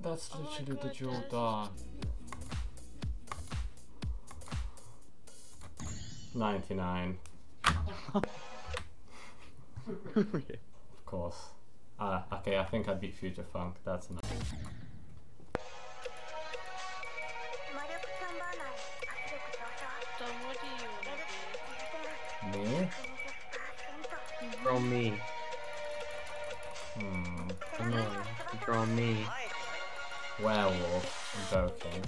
That's literally oh the dual done. 99. of course. Uh, okay, I think I beat Future Funk, that's enough. Me? From me. Hmm. Come on. Draw me. Werewolf. Invoking.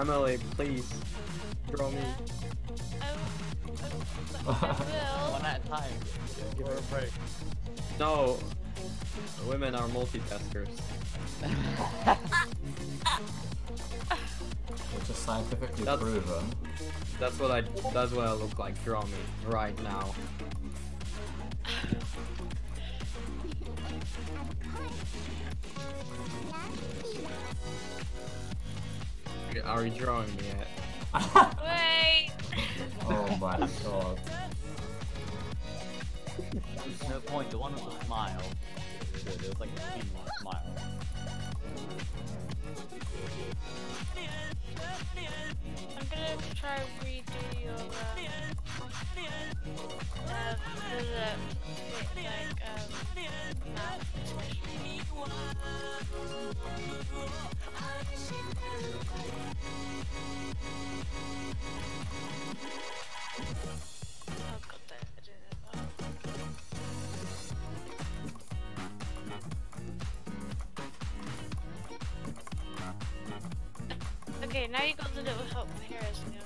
Emily, please. Draw me. One at a time. Give her a break. No. Women are multitaskers. Which is scientifically That's- proven. That's what I. That's what I look like. Draw me right now. Are you drawing me yet? Wait! Oh my god. There's no point. The one with the smile. Good. It was like a sweet smile. Okay, now you got the little help heroes in your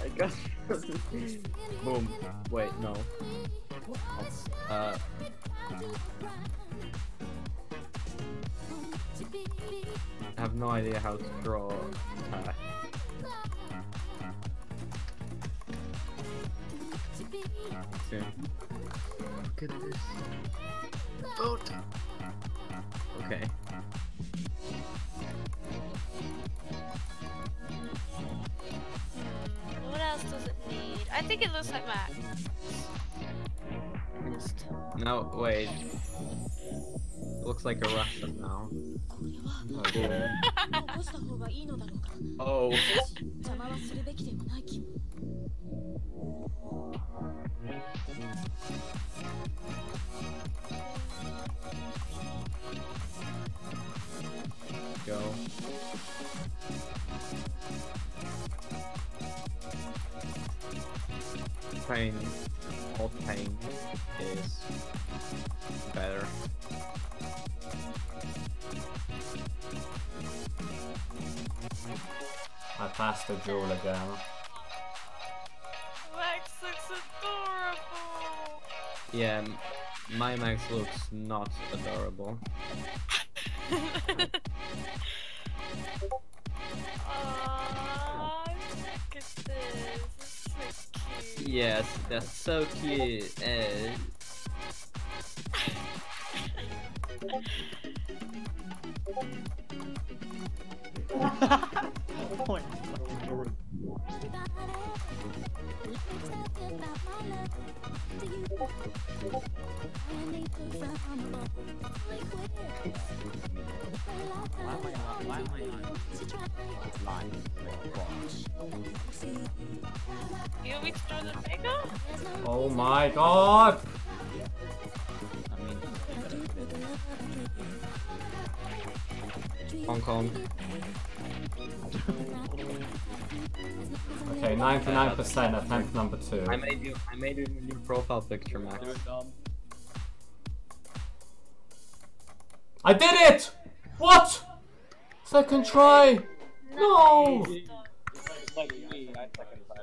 I guess. Boom. Wait, no. Uh. I have no idea how to draw attack. Look at this. Boat. Okay. I think it looks like that. No, wait. Looks like a Russian now. oh. oh. Pain. All pain is better. I passed the dual again. Max looks adorable. Yeah, my Max looks not adorable. Yes, that's so cute. Point. Why am I not? Why am I not? Line. You want me to draw the figure? Oh my god! I mean, Hong Kong. Okay, 99% attempt number two. I made you. I made you a new profile picture, Max. do it, Dom. I did it! What? Second try! No!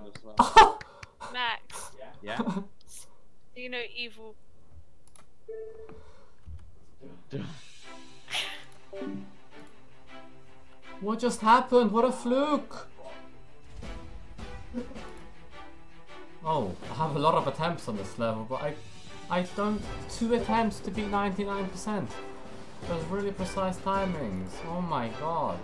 It's like me. I second time as well. Max, Yeah. do you know evil? What just happened? What a fluke! Oh, I have a lot of attempts on this level, but I, I don't. Two attempts to beat 99%. Those really precise timings. Oh my god.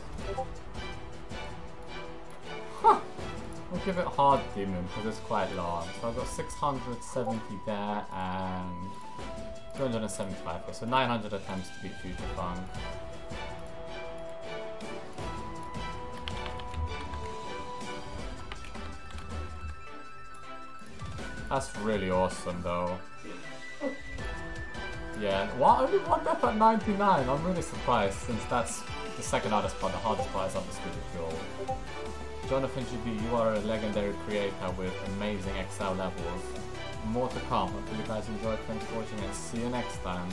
Give it hard demon because it's quite long. So I've got 670 there and 275 here. So 900 attempts to beat Future Funk. That's really awesome though. Yeah, what? Only one death at 99? I'm really surprised since that's the second hardest part. The hardest part is obviously the fuel. JonathanGD, you are a legendary creator with amazing XL levels. More to come. Hope you guys enjoyed. Thanks for watching and see you next time.